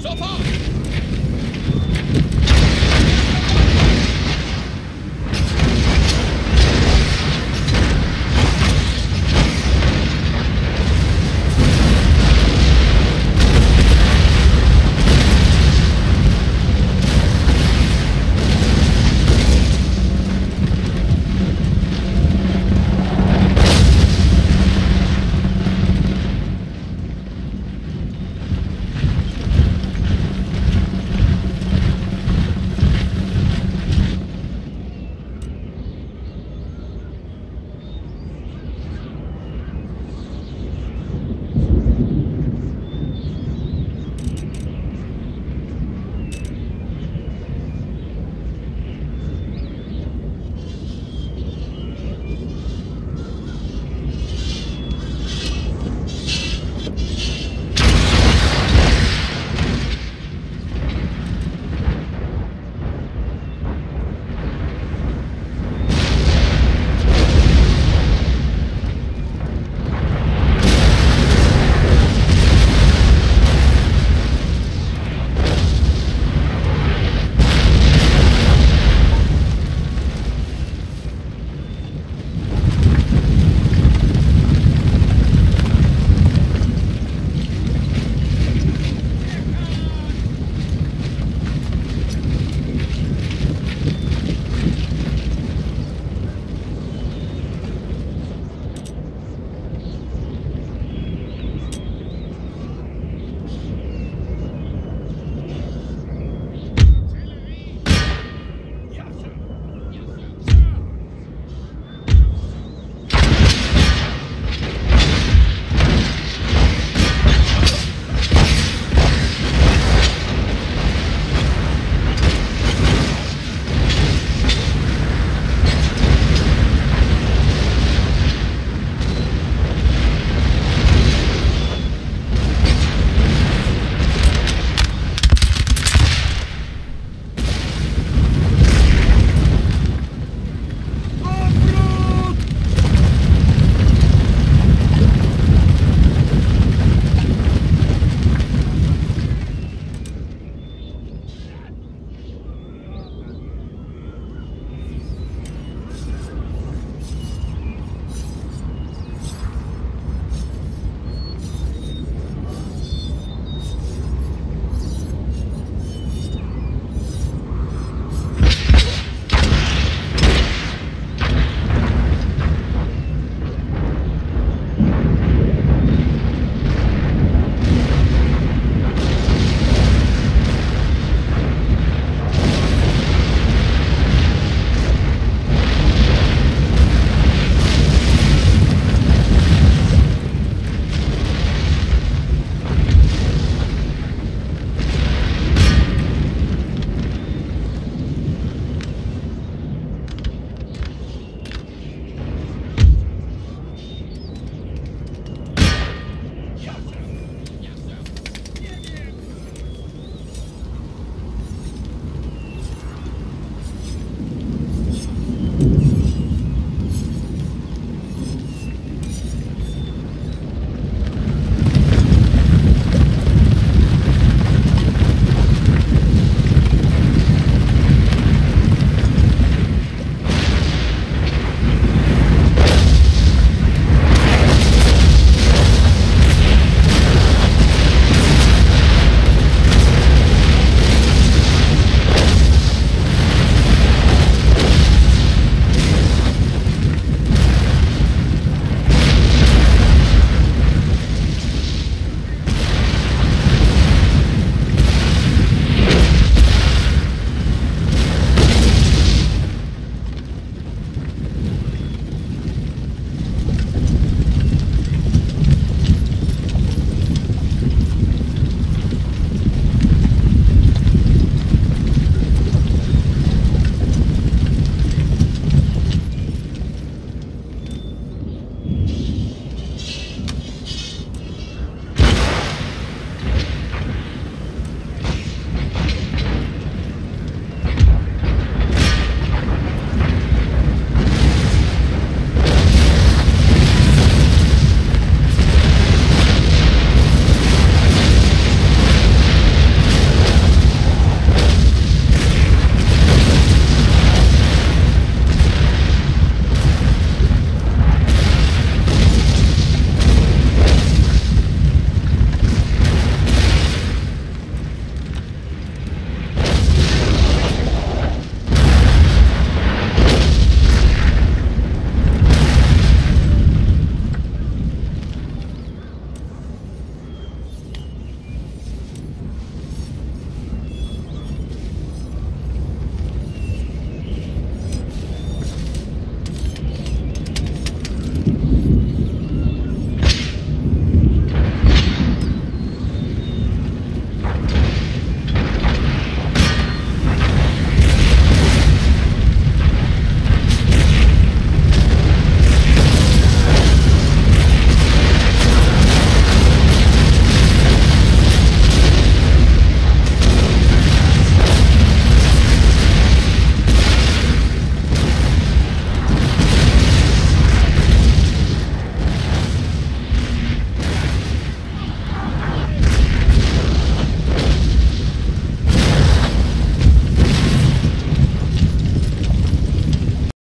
双炮！